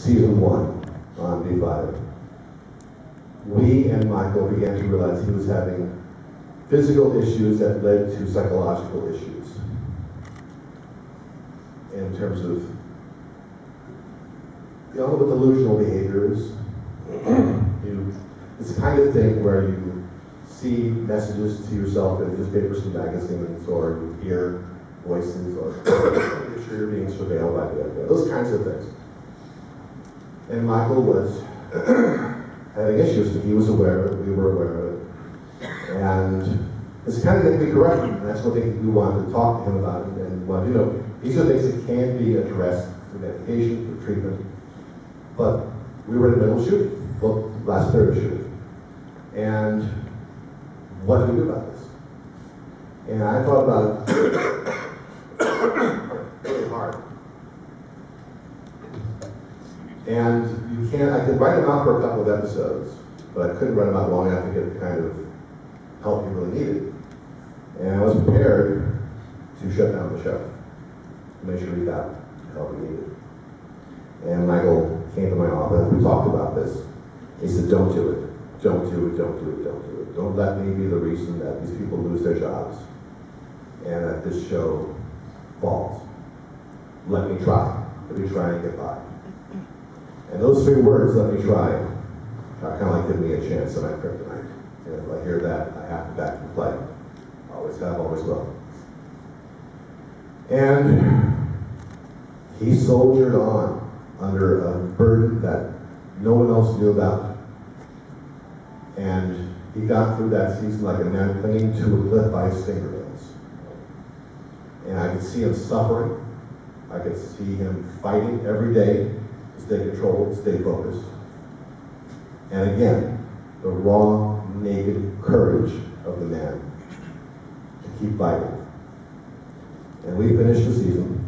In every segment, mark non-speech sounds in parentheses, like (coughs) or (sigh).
season one on B5, we and Michael began to realize he was having physical issues that led to psychological issues. In terms of, you know delusional behaviors. (clears throat) you, it's the kind of thing where you see messages to yourself in newspapers and magazines, or you hear voices, or (coughs) you're being surveilled by the FBI, those kinds of things. And Michael was (clears throat) having issues, he was aware of it, we were aware of it. And it's kind of thing we correct, and that's what we wanted to talk to him about, and wanted, you know, these are things that can be addressed through medication, through treatment, but we were in the middle of shooting, well, last third of shooting. And what do we do about this? And I thought about (coughs) it really hard. And you can't, I could write them out for a couple of episodes, but I couldn't write them out long enough to get the kind of help you really needed. And I was prepared to shut down the show, make sure he got the help he needed. And Michael came to my office, we talked about this. He said, don't do it, don't do it, don't do it, don't do it. Don't let me be the reason that these people lose their jobs and that this show falls. Let me try, let me try and get by. And those three words, let me try, uh, are kind of like giving me a chance in my kryptonite. And if I hear that, I have to back and play. Always have, always will. And he soldiered on under a burden that no one else knew about. And he got through that season like a man clinging to a cliff by his fingernails. And I could see him suffering. I could see him fighting every day stay controlled, stay focused. And again, the raw, naked courage of the man to keep fighting. And we finished the season,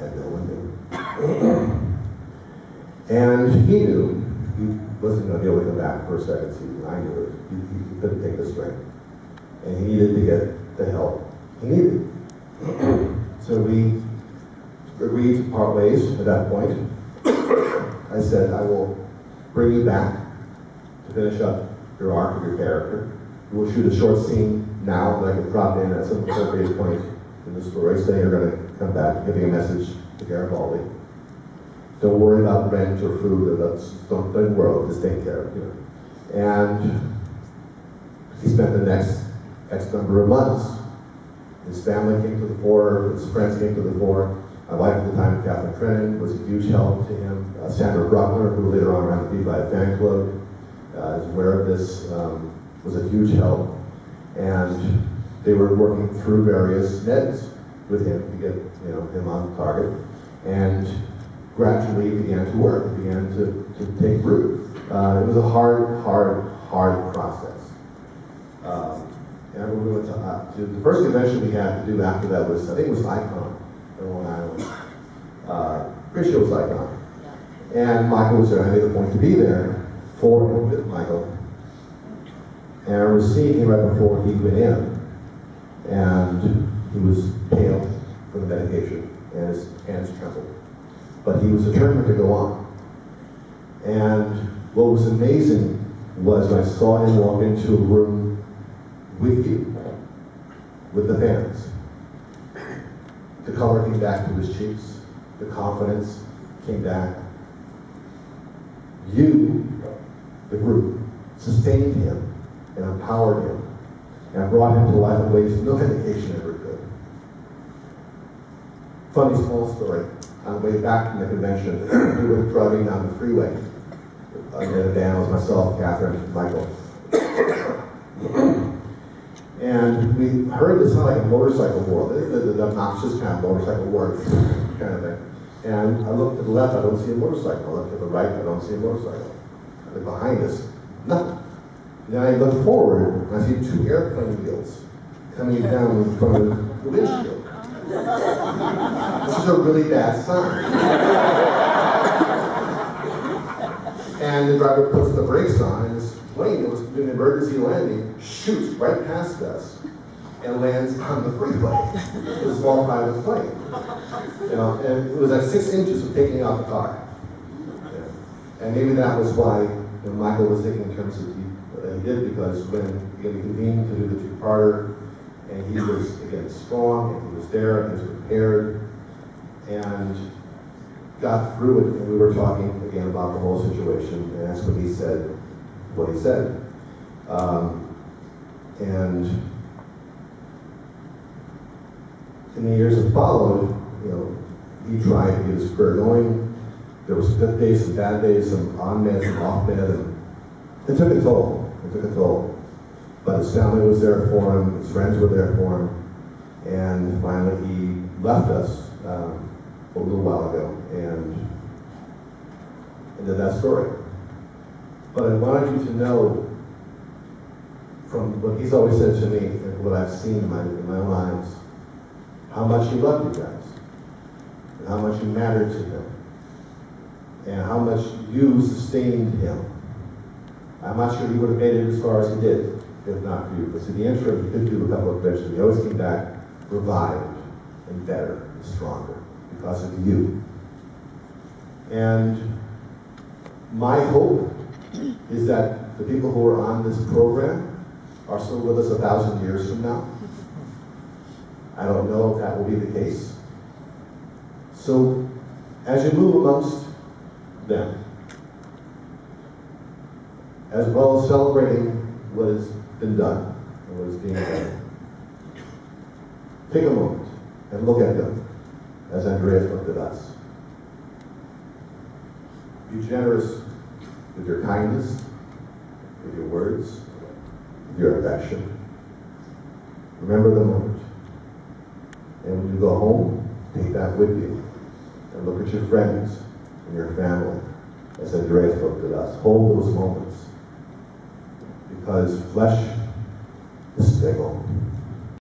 and no one knew. (clears throat) and he knew he wasn't going to be able to come back for a second season. I knew it. He, he, couldn't take the strain. And he needed to get the help he needed. (clears throat) so we agreed to part ways at that point. I said, I will bring you back to finish up your arc of your character. We will shoot a short scene now that I can drop in at some appropriate point in the story, saying you're going to come back, giving a message to Garibaldi. Don't worry about rent or food, or that's, don't, don't just take care of you. And he spent the next X number of months. His family came to the fore, his friends came to the fore, my wife at the time, Kathryn Drennan, was a huge help to him. Uh, Sandra Bruckner, who later on ran the B5 fan club, uh, is aware of this, um, was a huge help. And they were working through various meds with him to get you know, him on target. And gradually began to work, began to, to take root. Uh, it was a hard, hard, hard process. Um, and we went to, uh, to, the first convention we had to do after that was, I think it was Icon Island. Uh, it was Icon. And Michael was there. I made a point to be there for him with Michael. And I was seeing him right before he went in. And he was pale from the medication, and his hands trembled. But he was determined to go on. And what was amazing was I saw him walk into a room with you, with the fans. The color came back to his cheeks. The confidence came back. You, the group, sustained him and empowered him and brought him to life in ways no medication ever could. Funny small story. On the way back from the convention, we were driving down the freeway. I met a myself, Kathryn, Michael. And we heard this sound like a motorcycle roar, the, the, the obnoxious kind of motorcycle roar kind of thing. And I look to the left, I don't see a motorcycle. I look to the right, I don't see a motorcycle. I look behind us, nothing. Then I look forward, and I see two airplane wheels coming down of the windshield. This is a really bad sign. and the driver puts the brakes on, and plane that was an emergency landing shoots right past us and lands on the freeway with a small private plane. You know, and it was at six inches from taking out the car. And maybe that was why you know, Michael was thinking in terms of he, he did because when he convened to do the two-parter, and he was again strong, and he was there, and he was prepared, and got through it, and we were talking again about the whole situation, and that's when he said what he said. Um, and in the years that followed, you know, he tried to get his career going. There was good days some bad days, some on med, some off med, and it took a toll. It took a toll. But his family was there for him, his friends were there for him, and finally he left us um, a little while ago, and ended that story. But I wanted you to know from what he's always said to me and what I've seen in my, in my eyes, how much he loved you guys, and how much you mattered to him, and how much you sustained him. I'm not sure he would have made it as far as he did if not for you. But see, the interim, he could do a couple of questions. He always came back revived and better and stronger because of you. And my hope is that the people who are on this program are still with us a thousand years from now. I don't know if that will be the case. So, as you move amongst them, as well as celebrating what has been done and what is being done, take a moment and look at them as Andreas looked at us. Be generous with your kindness, with your words, with your affection. Remember the moment. And when you go home, take that with you. And look at your friends and your family as Andreas looked at us. Hold those moments. Because flesh is fickle.